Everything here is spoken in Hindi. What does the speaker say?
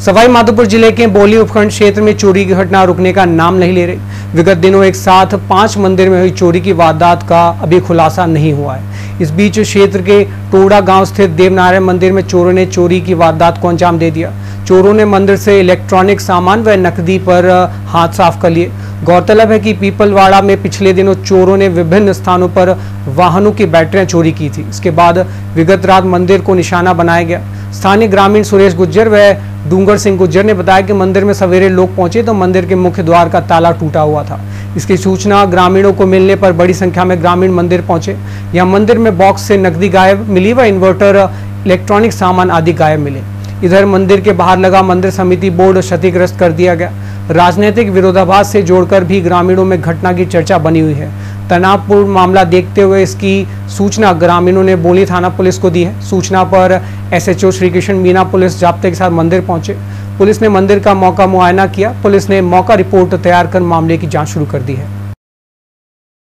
सवाई माधोपुर ज़िले के बोली उपखंड क्षेत्र में चोरी की घटना रुकने का नाम नहीं ले रही। विगत दिनों एक साथ पाँच मंदिर में हुई चोरी की वारदात का अभी खुलासा नहीं हुआ है। इस बीच क्षेत्र के टोड़ा गाँव स्थित देवनारायण मंदिर में चोरों ने चोरी की वारदात को अंजाम दे दिया। चोरों ने मंदिर से इलेक्ट्रॉनिक सामान व नकदी पर हाथ साफ़ कर लिए। गौरतलब है कि पीपलवाड़ा में पिछले दिनों चोरों ने विभिन्न स्थानों पर वाहनों की बैटरियाँ चोरी की थी। इसके बाद विगत रात मंदिर को निशाना बनाया गया। स्थानीय ग्रामीण सुरेश गुज्जर व डूंगर सिंह गुज्जर ने बताया कि मंदिर में सवेरे लोग पहुँचे तो मंदिर के मुख्य द्वार का ताला टूटा हुआ था। इसकी सूचना ग्रामीणों को मिलने पर बड़ी संख्या में ग्रामीण मंदिर पहुँचे। यहाँ मंदिर में बॉक्स से नकदी गायब मिली व इन्वर्टर, इलेक्ट्रॉनिक सामान आदि गायब मिले। इधर मंदिर के बाहर लगा मंदिर समिति बोर्ड क्षतिग्रस्त कर दिया गया। राजनीतिक विरोधाभास से जोड़कर भी ग्रामीणों में घटना की चर्चा बनी हुई है। तनावपूर्ण मामला देखते हुए इसकी सूचना ग्रामीणों ने बोली, थाना पुलिस को दी है। सूचना पर एसएचओ श्री कृष्ण मीना पुलिस जाब्ते के साथ मंदिर पहुँचे। पुलिस ने मंदिर का मौका मुआयना किया। पुलिस ने मौका रिपोर्ट तैयार कर मामले की जाँच शुरू कर दी है।